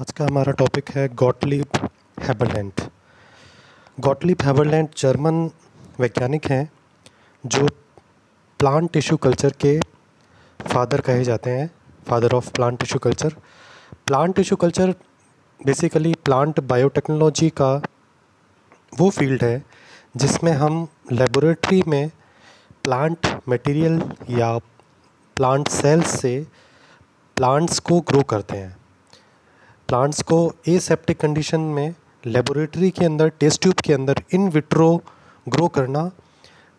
आज का हमारा टॉपिक है Gottlieb Haberlandt Gottlieb Haberlandt German वैज्ञानिक हैं, जो प्लांट टिश्यू कल्चर के फादर कहे जाते हैं father of plant tissue culture plant tissue culture basically plant biotechnology का वो फ़ील्ड है, जिसमें हम लेबोरेटरी में प्लांट मटेरियल या प्लांट सेल्स से प्लांट्स को ग्रो करते हैं। प्लांट्स को एसेप्टिक कंडीशन में लेबोरेटरी के अंदर टेस्ट ट्यूब के अंदर इन विट्रो ग्रो करना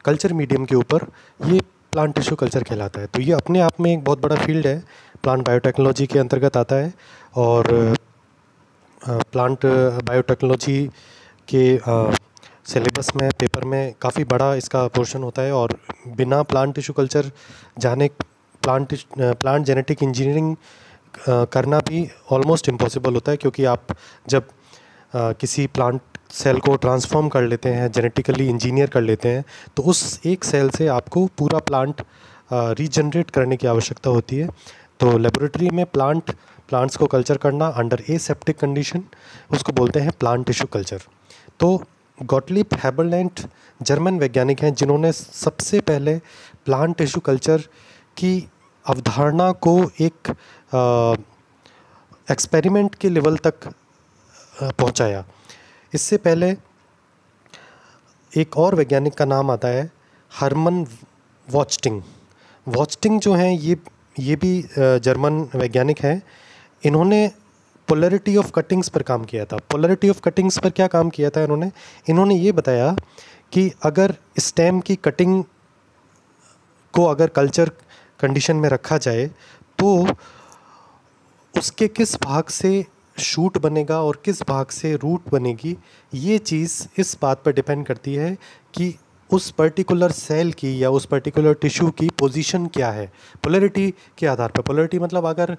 कल्चर मीडियम के ऊपर, ये प्लांट टिश्यू कल्चर कहलाता है। तो ये अपने आप में एक बहुत बड़ा फ़ील्ड है। प्लांट बायोटेक्नोलॉजी के अंतर्गत आता है और प्लांट बायोटेक्नोलॉजी के सिलेबस में पेपर में काफ़ी बड़ा इसका पोर्शन होता है और बिना प्लांट टिश्यू कल्चर जाने प्लांट प्लांट जेनेटिक इंजीनियरिंग करना भी ऑलमोस्ट इम्पॉसिबल होता है क्योंकि आप जब किसी प्लांट सेल को ट्रांसफॉर्म कर लेते हैं जेनेटिकली इंजीनियर कर लेते हैं तो उस एक सेल से आपको पूरा प्लांट रीजनरेट करने की आवश्यकता होती है। तो लेबोरेटरी में प्लांट प्लांट्स को कल्चर करना अंडर ए सेप्टिक कंडीशन उसको बोलते हैं प्लांट टिश्यू कल्चर तो गॉटलिप हैबरलैंड जर्मन वैज्ञानिक हैं, जिन्होंने सबसे पहले प्लांट टिश्यू कल्चर की अवधारणा को एक एक्सपेरिमेंट के लेवल तक पहुँचाया। इससे पहले एक और वैज्ञानिक का नाम आता है हरमन वॉचटिंग। वॉचटिंग जो हैं, ये ये भी जर्मन वैज्ञानिक हैं। इन्होंने पोलरिटी ऑफ़ कटिंग्स पर काम किया था। पोलरिटी ऑफ़ कटिंग्स पर क्या काम किया था इन्होंने? इन्होंने ये बताया कि अगर स्टेम की कटिंग को अगर कल्चर कंडीशन में रखा जाए तो उसके किस भाग से शूट बनेगा और किस भाग से रूट बनेगी, ये चीज़ इस बात पर डिपेंड करती है कि उस पर्टिकुलर सेल की या उस पर्टिकुलर टिश्यू की पोजीशन क्या है। पोलरिटी के आधार पर। पोलरिटी मतलब अगर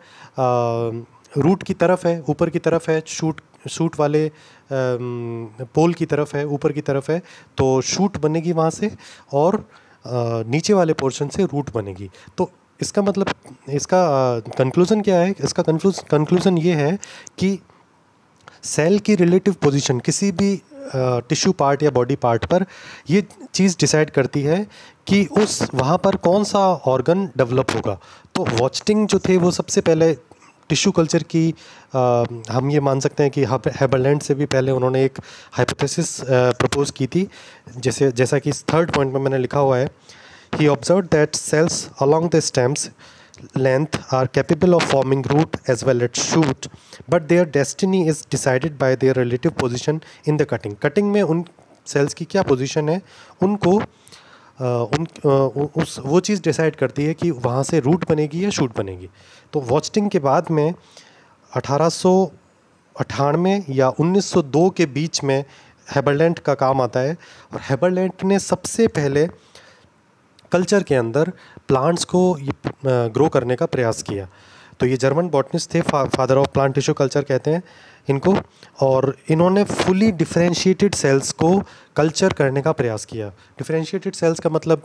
रूट की तरफ़ है, ऊपर की तरफ़ है शूट शूट वाले पोल की तरफ़ है, ऊपर की तरफ़ है तो शूट बनेगी वहाँ से और नीचे वाले पोर्शन से रूट बनेगी। तो इसका मतलब इसका कंक्लूज़न क्या है? इसका कंक्लूज़न ये है कि सेल की रिलेटिव पोजीशन किसी भी टिश्यू पार्ट या बॉडी पार्ट पर ये चीज़ डिसाइड करती है कि उस वहाँ पर कौन सा ऑर्गन डेवलप होगा। तो वॉचटिंग जो थे वो सबसे पहले टिश्यू कल्चर की आ, हम ये मान सकते हैं कि हेबरलैंड से भी पहले उन्होंने एक हाइपोथेसिस प्रपोज की थी। जैसे जैसा कि इस थर्ड पॉइंट में मैंने लिखा हुआ है ही observe that cells along the stems length are capable of forming root as well as shoot, but their destiny is decided by their relative position in the cutting. Cutting में उन sales की क्या position है? उनको उन उस, वो चीज़ decide करती है कि वहाँ से रूट बनेगी या शूट बनेगी। तो वॉचटिंग के बाद में अठारह या 1902 के बीच में हेबरलैंड का काम आता है और हेबरलैंड ने सबसे पहले कल्चर के अंदर प्लांट्स को ग्रो करने का प्रयास किया। तो ये जर्मन बॉटनिस्ट थे फा, father of plant tissue culture कहते हैं इनको और इन्होंने फुली डिफ्रेंशिएटेड सेल्स को कल्चर करने का प्रयास किया। डिफ्रेंशिएटेड सेल्स का मतलब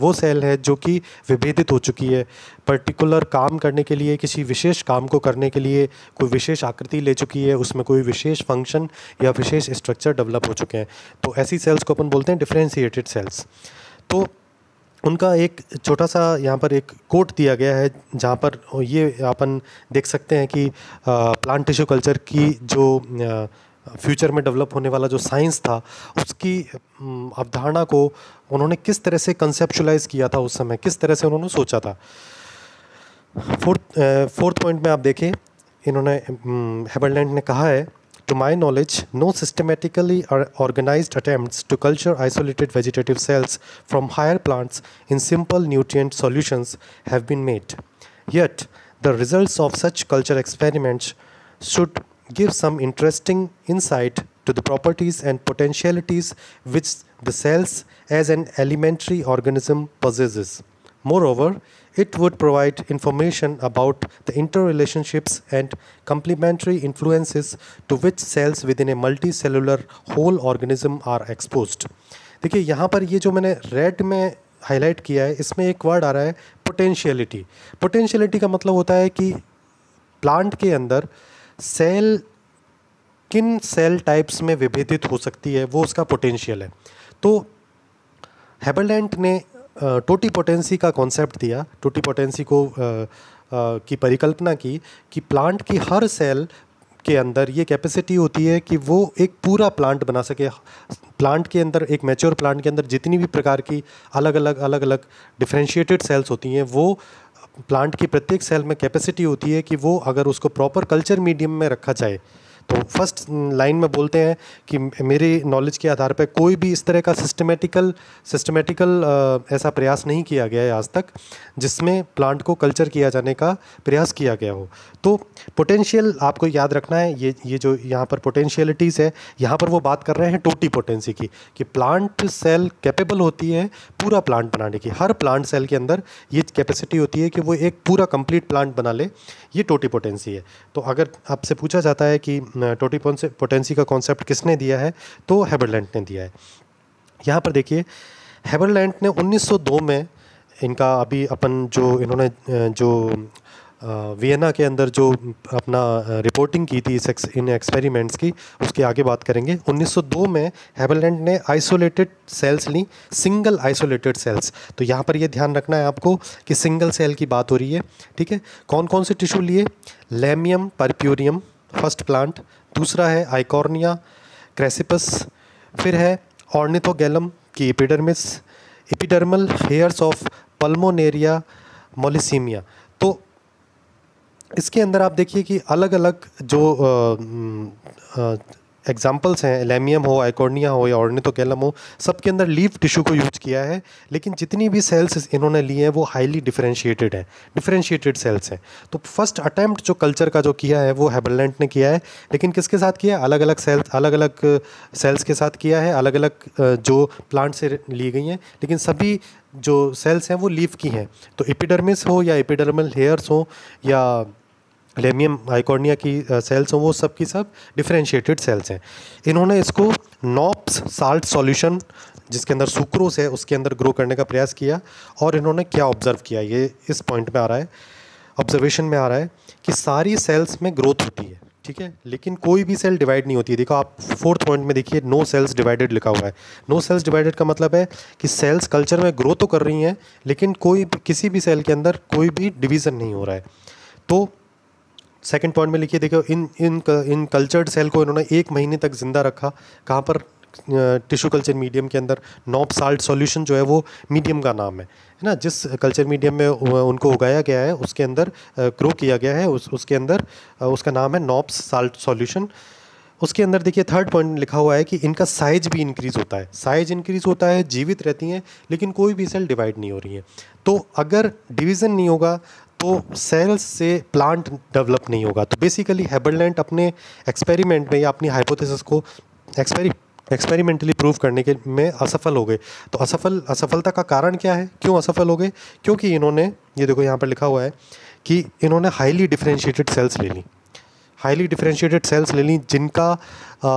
वो सेल है जो कि विभेदित हो चुकी है। पर्टिकुलर काम करने के लिए किसी विशेष काम को करने के लिए कोई विशेष आकृति ले चुकी है उसमें कोई विशेष फ़ंक्शन या विशेष स्ट्रक्चर डेवलप हो चुके हैं। तो ऐसी सेल्स को अपन बोलते हैं डिफ्रेंशिएटेड सेल्स तो उनका एक छोटा सा यहाँ पर एक कोट दिया गया है, जहाँ पर ये अपन देख सकते हैं कि प्लांट टिश्यू कल्चर की जो फ्यूचर में डेवलप होने वाला जो साइंस था, उसकी अवधारणा को उन्होंने किस तरह से कंसेप्चुलाइज किया था उस समय, किस तरह से उन्होंने सोचा था। फोर्थ फोर्थ पॉइंट में आप देखें, इन्होंने हेबरलैंड ने कहा है To my knowledge, no systematically organized attempts to culture isolated vegetative cells from higher plants in simple nutrient solutions have been made. Yet, the results of such culture experiments should give some interesting insight to the properties and potentialities which the cells as an elementary organism possesses. Moreover, it would provide information about the interrelationships and complementary influences to which cells within a multicellular whole organism are exposed. देखिए यहाँ पर ये जो मैंने red में highlight किया है इसमें एक वर्ड आ रहा है पोटेंशियलिटी पोटेंशियलिटी का मतलब होता है कि प्लांट के अंदर सेल किन सेल टाइप्स में विभेदित हो सकती है वो उसका पोटेंशियल है तो हेबरलैंड ने टोटी पोटेंसी का कॉन्सेप्ट दिया। टोटी पोटेंसी को की परिकल्पना की कि प्लांट की हर सेल के अंदर ये कैपेसिटी होती है कि वो एक पूरा प्लांट बना सके। प्लांट के अंदर, एक मैच्योर प्लांट के अंदर जितनी भी प्रकार की अलग अलग अलग अलग डिफ्रेंशिएटेड सेल्स होती हैं, वो प्लांट की प्रत्येक सेल में कैपेसिटी होती है कि वो अगर उसको प्रॉपर कल्चर मीडियम में रखा जाए तो फ़र्स्ट लाइन में बोलते हैं कि मेरी नॉलेज के आधार पर कोई भी इस तरह का सिस्टमेटिकल सिस्टमेटिकल ऐसा प्रयास नहीं किया गया है आज तक, जिसमें प्लांट को कल्चर किया जाने का प्रयास किया गया हो। तो पोटेंशियल आपको याद रखना है, ये ये जो यहाँ पर पोटेंशियलिटीज़ है, यहाँ पर वो बात कर रहे हैं टोटी पोटेंसी की, कि प्लांट सेल कैपेबल होती है पूरा प्लांट बनाने की। हर प्लांट सेल के अंदर ये कैपेसिटी होती है कि वो एक पूरा कंप्लीट प्लांट बना ले, ये टोटी पोटेंसी है। तो अगर आपसे पूछा जाता है कि टोटी पोटेंसी का कॉन्सेप्ट किसने दिया है तो हेबरलैंड ने दिया है। यहाँ पर देखिए हेबरलैंड ने 1902 में इनका अभी अपन जो इन्होंने जो वियना के अंदर जो अपना रिपोर्टिंग की थी इस इन एक्सपेरिमेंट्स की, उसके आगे बात करेंगे। 1902 में हेबरलैंड ने आइसोलेटेड सेल्स ली सिंगल आइसोलेटेड सेल्स तो यहाँ पर ये ध्यान रखना है आपको कि सिंगल सेल की बात हो रही है, ठीक है? कौन कौन से टिश्यू लिए? लेमियम परप्यूरियम फ़र्स्ट प्लांट दूसरा है आइकॉर्निया क्रेसिपस फिर है ऑर्निथोगेलम की epidermis epidermal hairs of Pulmonaria mollissima तो इसके अंदर आप देखिए कि अलग अलग जो एग्जाम्पल्स हैं लेमियम हो आइकोर्निया हो, या ऑर्निथोकेलम हो, सबके अंदर लीफ टिश्यू को यूज़ किया है, लेकिन जितनी भी सेल्स इन्होंने लिए हैं, वो हाईली डिफरेंशिएटेड हैं डिफरेंशिएटेड सेल्स हैं। तो फ़र्स्ट अटैम्प्ट जो कल्चर का जो किया है, वो हेबरलैंड ने किया है, लेकिन किसके साथ किया है? अलग अलग सेल्स अलग अलग सेल्स के साथ किया है अलग अलग जो प्लांट से ली गई हैं, लेकिन सभी जो सेल्स हैं, वो लीफ की हैं। तो एपिडर्मिस हो, या एपिडर्मल हेयर्स हो, या लेमियम आइकॉर्निया की सेल्स हों, वो सब की सब डिफ्रेंशिएटेड सेल्स हैं। इन्होंने इसको नॉप्स साल्ट सॉल्यूशन जिसके अंदर सुक्रोस है, उसके अंदर ग्रो करने का प्रयास किया और इन्होंने क्या ऑब्ज़र्व किया? ये इस पॉइंट में आ रहा है। ऑब्जर्वेशन में आ रहा है कि सारी सेल्स में ग्रोथ होती है, ठीक है? लेकिन कोई भी सेल डिवाइड नहीं होती। है देखो, आप फोर्थ पॉइंट में देखिए नो सेल्स डिवाइडेड लिखा हुआ है। नो सेल्स डिवाइडेड का मतलब है कि सेल्स कल्चर में ग्रो तो कर रही हैं, लेकिन कोई किसी भी सेल के अंदर कोई भी डिवीज़न नहीं हो रहा है। तो सेकंड पॉइंट में लिखिए देखो इन इन इन कल्चर्ड सेल को इन्होंने एक महीने तक ज़िंदा रखा। कहाँ पर? टिश्यू कल्चर मीडियम के अंदर नॉप साल्ट सॉल्यूशन जो है वो मीडियम का नाम है है ना? जिस कल्चर मीडियम में उनको उगाया गया है, उसके अंदर ग्रो किया गया है, उस, उसके अंदर उसका नाम है नॉप्स साल्ट सॉल्यूशन। उसके अंदर देखिए थर्ड पॉइंट लिखा हुआ है कि इनका साइज़ भी इंक्रीज़ होता है। साइज़ इंक्रीज़ होता है, जीवित रहती हैं, लेकिन कोई भी सेल डिवाइड नहीं हो रही है। तो अगर डिवीज़न नहीं होगा तो सेल्स से प्लांट डेवलप नहीं होगा। तो बेसिकली हेबरलैंड अपने एक्सपेरिमेंट में या अपनी हाइपोथेसिस को एक्सपेरी एक्सपेरिमेंटली प्रूव करने के में असफल हो गए। तो असफल असफलता का कारण क्या है? क्यों असफल हो गए? क्योंकि इन्होंने ये देखो यहाँ पर लिखा हुआ है कि इन्होंने हाईली डिफ्रेंशिएटेड सेल्स ले ली। हाईली डिफ्रेंशिएटेड सेल्स ले ली जिनका आ,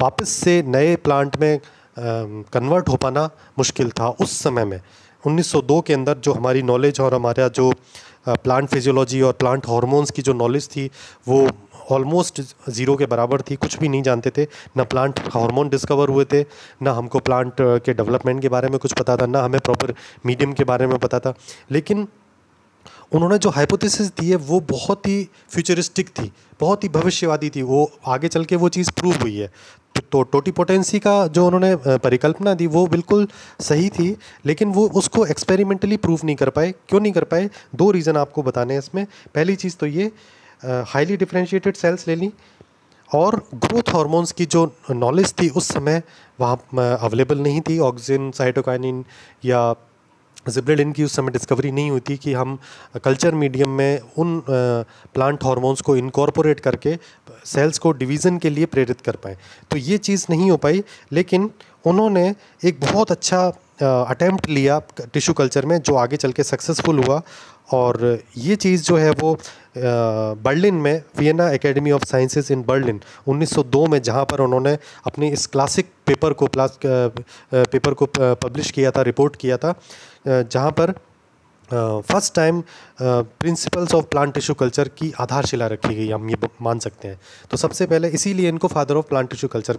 वापस से नए प्लांट में कन्वर्ट हो पाना मुश्किल था उस समय में। 1902 के अंदर जो हमारी नॉलेज और हमारा जो प्लांट फिजियोलॉजी और प्लांट हार्मोन्स की जो नॉलेज थी, वो ऑलमोस्ट ज़ीरो के बराबर थी। कुछ भी नहीं जानते थे, ना प्लांट हार्मोन डिस्कवर हुए थे, ना हमको प्लांट के डेवलपमेंट के बारे में कुछ पता था, ना हमें प्रॉपर मीडियम के बारे में पता था। लेकिन उन्होंने जो हाइपोथेसिस दी है, वो बहुत ही फ्यूचरिस्टिक थी, बहुत ही भविष्यवादी थी। वो आगे चल के वो चीज़ प्रूव हुई है। तो टोटी पोटेंसी का जो उन्होंने परिकल्पना दी, वो बिल्कुल सही थी, लेकिन वो उसको एक्सपेरिमेंटली प्रूव नहीं कर पाए। क्यों नहीं कर पाए? दो रीज़न आपको बताने हैं इसमें। पहली चीज़ तो ये हाईली डिफ्रेंशिएटेड सेल्स ले ली, और ग्रोथ हार्मोन्स की जो नॉलेज थी, उस समय वहाँ अवेलेबल नहीं थी। ऑक्सीजन साइटोकाइनिन या जिब्रेलिन की उस समय डिस्कवरी नहीं हुई थी कि हम कल्चर मीडियम में उन प्लांट हार्मोन्स को इनकॉर्पोरेट करके सेल्स को डिवीज़न के लिए प्रेरित कर पाए। तो ये चीज़ नहीं हो पाई, लेकिन उन्होंने एक बहुत अच्छा अटैम्प्ट लिया टिश्यू कल्चर में जो आगे चल के सक्सेसफुल हुआ। और ये चीज़ जो है वो बर्लिन में Vienna academy of sciences in Berlin 1902 में जहाँ पर उन्होंने अपनी इस क्लासिक पेपर को प्लास पेपर को पब्लिश किया था रिपोर्ट किया था जहाँ पर first time principles of plant tissue culture की आधारशिला रखी गई, हम ये मान सकते हैं। तो सबसे पहले इसीलिए इनको father of plant tissue culture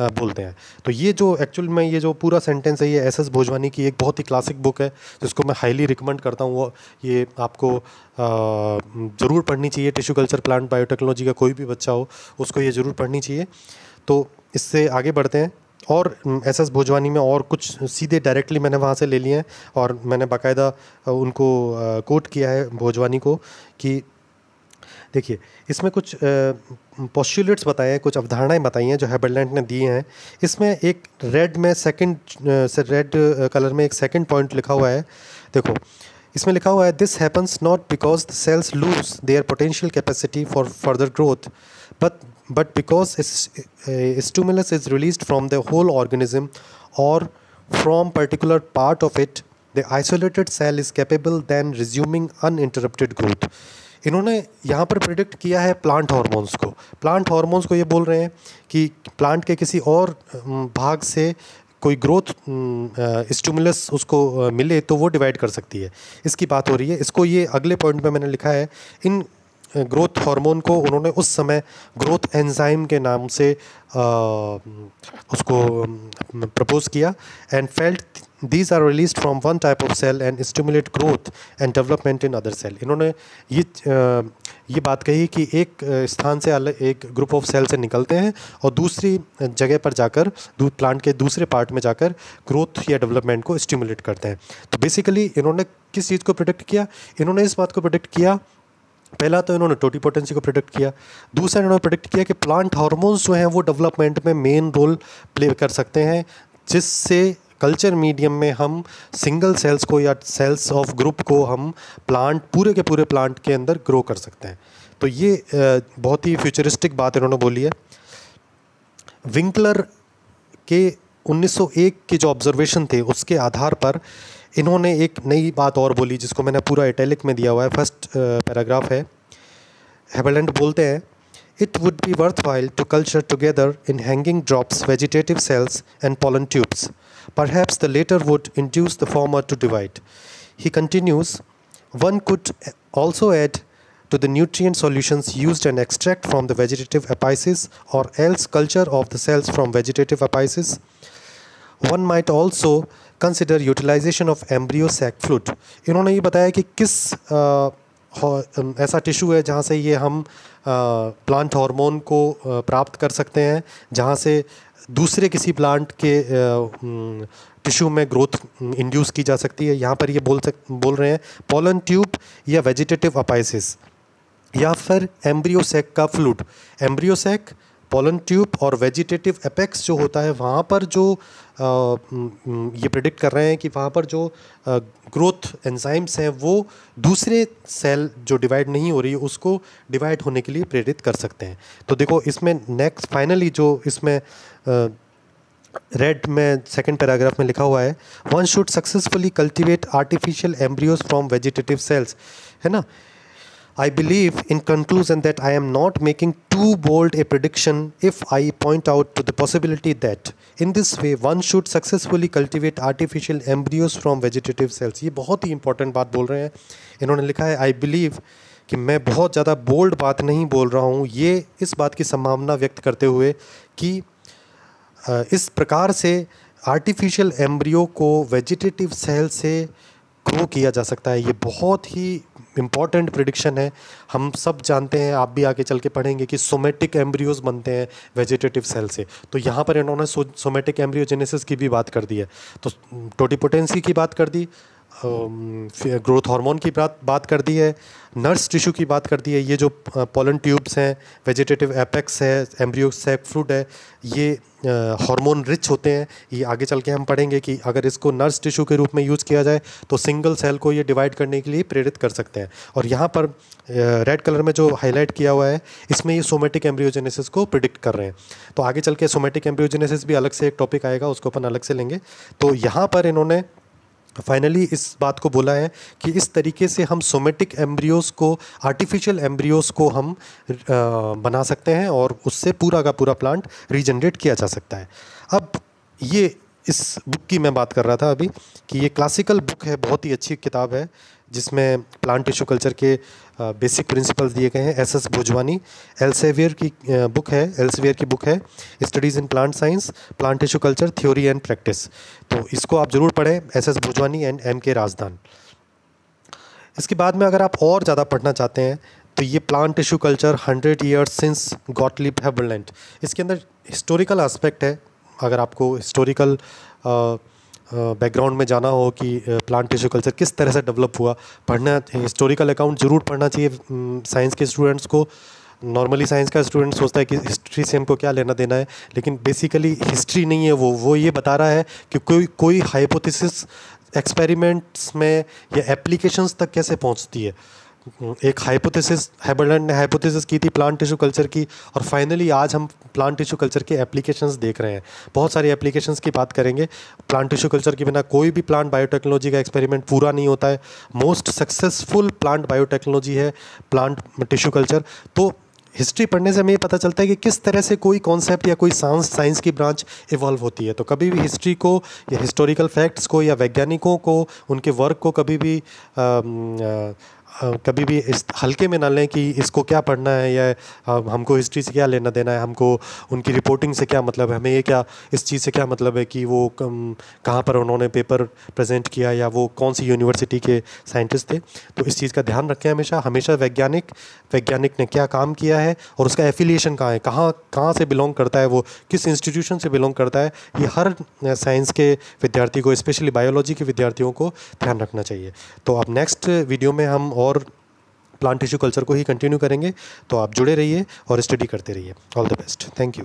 बोलते हैं। तो ये जो एक्चुअल में ये जो पूरा सेंटेंस है, ये एस एस भोजवानी की एक बहुत ही क्लासिक बुक है, जिसको मैं हाईली रिकमेंड करता हूँ। वो ये आपको ज़रूर पढ़नी चाहिए। टिश्यू कल्चर प्लांट बायोटेक्नोलॉजी का कोई भी बच्चा हो, उसको ये ज़रूर पढ़नी चाहिए। तो इससे आगे बढ़ते हैं और एस एस भोजवानी में और कुछ सीधे डायरेक्टली मैंने वहाँ से ले लिए हैं और मैंने बाकायदा उनको कोट किया है भोजवानी को कि देखिए, इसमें कुछ पॉस्टुलेट्स बताए हैं, कुछ अवधारणाएँ बताई हैं जो हेबरलैंड ने दिए हैं। इसमें एक रेड में सेकंड से रेड कलर में एक सेकंड पॉइंट लिखा हुआ है। देखो, इसमें लिखा हुआ है this happens not because the cells lose their potential capacity for further growth but but because stimulus is release from the whole organism और from particular part of it the isolated cell is capable then resuming uninterrupted growth इन्होंने यहाँ पर predict किया है plant hormones को। Plant hormones को ये बोल रहे हैं कि प्लांट के किसी और भाग से कोई ग्रोथ स्टूमुलस उसको मिले तो वो डिवाइड कर सकती है। इसकी बात हो रही है। इसको ये अगले पॉइंट में मैंने लिखा है, इन ग्रोथ हार्मोन को उन्होंने उस समय ग्रोथ एंजाइम के नाम से आ, उसको प्रपोज किया। And felt these are release from one type of cell and stimulate growth and development in other cell इन्होंने ये ये बात कही कि एक स्थान से अलग एक ग्रुप ऑफ़ सेल से निकलते हैं और दूसरी जगह पर जाकर दूध प्लांट के दूसरे पार्ट में जाकर ग्रोथ या डेवलपमेंट को स्टिमुलेट करते हैं। तो बेसिकली इन्होंने किस चीज़ को प्रोडिक्ट किया? इन्होंने इस बात को प्रोडिक्ट किया पहला तो इन्होंने टोटी पोटेंसी को प्रोडिक्ट किया। दूसरा इन्होंने प्रोडिक्ट किया कि प्लांट हार्मोन्स जो हैं वो डेवलपमेंट में मेन रोल प्ले कर सकते हैं, जिससे कल्चर मीडियम में हम सिंगल सेल्स को या सेल्स ऑफ़ ग्रुप को हम प्लांट पूरे के पूरे प्लांट के अंदर ग्रो कर सकते हैं। तो ये बहुत ही फ्यूचरिस्टिक बात इन्होंने बोली है। विंकलर के 1901 के जो ऑब्जर्वेशन थे, उसके आधार पर इन्होंने एक नई बात और बोली, जिसको मैंने पूरा इटैलिक में दिया हुआ है। फ़र्स्ट पैराग्राफ है। हेबलैंड बोलते हैं it would be worthwhile to culture together in hanging drops vegetative cells and pollen tubes perhaps the latter would induce the former to divide he continues one could also add to the nutrient solutions used and extract from the vegetative apices or else culture of the cells from vegetative apices. One might also consider utilization of embryo sac fluid इन्होंने ये बताया कि किस आ, ऐसा tissue है जहाँ से ये हम प्लांट हार्मोन को प्राप्त कर सकते हैं जहाँ से दूसरे किसी प्लांट के टिश्यू में ग्रोथ इंड्यूस की जा सकती है। यहाँ पर ये बोल सक बोल रहे हैं पोलन ट्यूब या वेजिटेटिव अपाइसिस या फिर एम्ब्रियोसेक का fluid embryo sac pollen tube और वेजिटेटिव एपेक्स जो होता है वहाँ पर जो ये प्रिडिक्ट कर रहे हैं कि वहाँ पर जो ग्रोथ एंजाइम्स हैं, वो दूसरे सेल जो डिवाइड नहीं हो रही है उसको डिवाइड होने के लिए प्रेरित कर सकते हैं। तो देखो, इसमें नेक्स्ट फाइनली जो इसमें रेड में सेकेंड पैराग्राफ में लिखा हुआ है one should successfully cultivate artificial embryos from vegetative cells है ना? I believe in conclusion that I am not making too bold a prediction if I point out to the possibility that in this way one should successfully cultivate artificial embryos from vegetative cells. ये बहुत ही important बात बोल रहे हैं इन्होंने लिखा है I believe कि मैं बहुत ज़्यादा बोल्ड बात नहीं बोल रहा हूँ ये इस बात की संभावना व्यक्त करते हुए कि इस प्रकार से आर्टिफिशियल एम्ब्रियो को वेजिटेटिव सेल से ग्रो किया जा सकता है ये बहुत ही इंपॉर्टेंट प्रिडिक्शन है। हम सब जानते हैं, आप भी आगे चल के पढ़ेंगे कि सोमेटिक एम्ब्रियोज बनते हैं वेजिटेटिव सेल से। तो यहाँ पर इन्होंने सोमेटिक एम्ब्रियोजेनेसिस की भी बात कर दी है। तो टोटीपोटेंसी की बात कर दी। ग्रोथ हार्मोन की बात बात कर दी है नर्स टिश्यू की बात कर दी है, ये जो पोलन ट्यूब्स हैं वेजिटेटिव एपेक्स है एम्ब्रियो सेक फ्रूट है, ये हार्मोन रिच होते हैं। ये आगे चल के हम पढ़ेंगे कि अगर इसको नर्स टिश्यू के रूप में यूज़ किया जाए तो सिंगल सेल को ये डिवाइड करने के लिए प्रेरित कर सकते हैं। और यहाँ पर रेड कलर में जो हाईलाइट किया हुआ है, इसमें ये सोमेटिक एम्ब्रियोजेनेसिस को प्रिडिक्ट कर रहे हैं। तो आगे चल के सोमेटिक एम्ब्रियोजेनेसिस भी अलग से एक टॉपिक आएगा, उसको अपन अलग से लेंगे। तो यहाँ पर इन्होंने फाइनली इस बात को बोला है कि इस तरीके से हम सोमेटिक एम्ब्रियोस को आर्टिफिशियल एम्ब्रियोस को हम बना सकते हैं और उससे पूरा का पूरा प्लांट रीजनरेट किया जा सकता है। अब ये इस बुक की मैं बात कर रहा था अभी कि ये क्लासिकल बुक है, बहुत ही अच्छी किताब है, जिसमें प्लांट टिश्यू कल्चर के बेसिक प्रिंसिपल्स दिए गए हैं। एस एस भोजवानी, एल्सेवियर की बुक है, एल्सेवियर की बुक है। Studies in plant science plant tissue culture theory and practice तो इसको आप ज़रूर पढ़ें, S S Bhojwani and M K Razdan इसके बाद में अगर आप और ज़्यादा पढ़ना चाहते हैं तो ये plant tissue culture hundred years since Gottlieb Haberlandt इसके अंदर हिस्टोरिकल आस्पेक्ट है अगर आपको हिस्टोरिकल बैकग्राउंड में जाना हो कि प्लांट टिश्यू कल्चर किस तरह से डेवलप हुआ, पढ़ना हिस्टोरिकल अकाउंट ज़रूर पढ़ना चाहिए। साइंस के स्टूडेंट्स को नॉर्मली साइंस का स्टूडेंट सोचता है कि हिस्ट्री से हमको क्या लेना देना है, लेकिन बेसिकली हिस्ट्री नहीं है वो। वो ये बता रहा है कि कोई कोई हाइपोथेसिस एक्सपेरिमेंट्स में या एप्लीकेशंस तक कैसे पहुँचती है। एक हाइपोथेसिस हैबरलैंड ने हाइपोथेसिस की थी प्लांट टिश्यू कल्चर की और फाइनली आज हम प्लांट टिश्यू कल्चर के एप्लीकेशंस देख रहे हैं। बहुत सारी एप्लीकेशंस की बात करेंगे। प्लांट टिश्यू कल्चर के बिना कोई भी प्लांट बायोटेक्नोलॉजी का एक्सपेरिमेंट पूरा नहीं होता है। मोस्ट सक्सेसफुल प्लांट बायोटेक्नोलॉजी है प्लांट टिश्यू कल्चर तो हिस्ट्री पढ़ने से हमें ये पता चलता है कि किस तरह से कोई कॉन्सेप्ट या कोई साइंस साइंस की ब्रांच इवॉल्व होती है। तो कभी भी हिस्ट्री को या हिस्टोरिकल फैक्ट्स को या वैज्ञानिकों को उनके वर्क को कभी भी आ, आ, कभी भी इस हल्के में ना लें कि इसको क्या पढ़ना है या हमको हिस्ट्री से क्या लेना देना है, हमको उनकी रिपोर्टिंग से क्या मतलब है, हमें ये क्या, इस चीज़ से क्या मतलब है कि वो कहाँ पर उन्होंने पेपर प्रेजेंट किया या वो कौन सी यूनिवर्सिटी के साइंटिस्ट थे। तो इस चीज़ का ध्यान रखें हमेशा। हमेशा वैज्ञानिक वैज्ञानिक ने क्या काम किया है और उसका एफिलिएशन कहाँ है, कहाँ कहाँ से बिलोंग करता है वो, किस इंस्टीट्यूशन से बिलोंग करता है, ये हर साइंस के विद्यार्थी को स्पेशली बायोलॉजी के विद्यार्थियों को ध्यान रखना चाहिए। तो अब नेक्स्ट वीडियो में हम और और प्लांट टिश्यू कल्चर को ही कंटिन्यू करेंगे तो आप जुड़े रहिए और स्टडी करते रहिए। All the best thank you